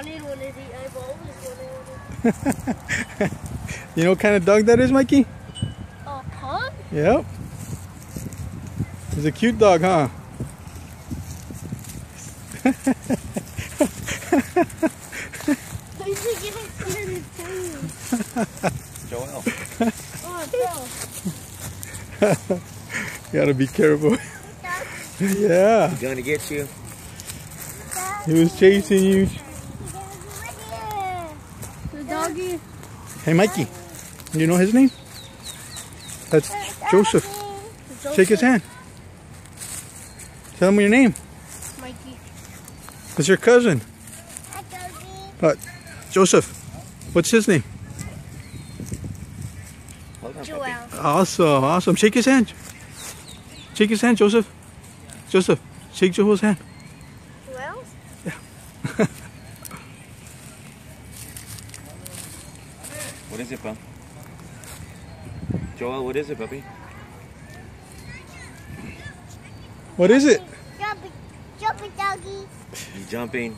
wanted one of these. I've always wanted one. you know what kind of dog that is, Mikey? A pug? Yep. He's a cute dog, huh? He's like getting clear in his Joel. Oh, Gotta be careful. yeah. He's gonna get you. He was chasing you. Doggy. Hey, Mikey. You know his name? That's Joseph. Shake his hand. Tell him your name. Mikey. It's your cousin. But Joseph. What's his name? Joel. Awesome, awesome. Shake his hand. Shake his hand, Joseph. Joseph, shake Joel's hand. Joel? What is it, bub? Joel, what is it, puppy? What is it? Jumpy, jumpy doggy. You jumping?